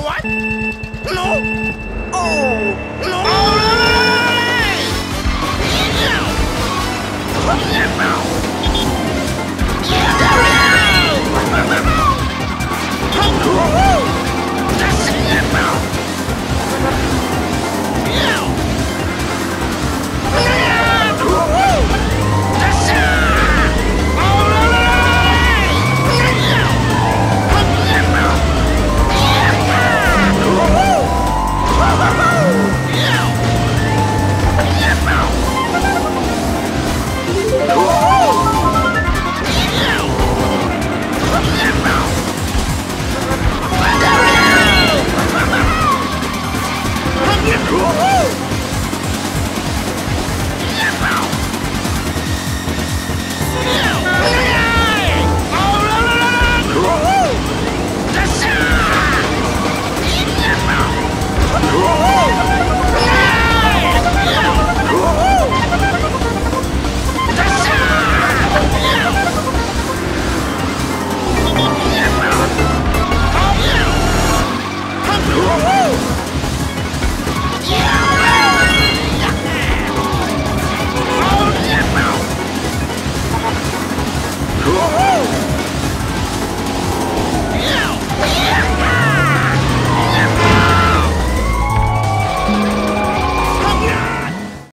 What? No. Oh. No.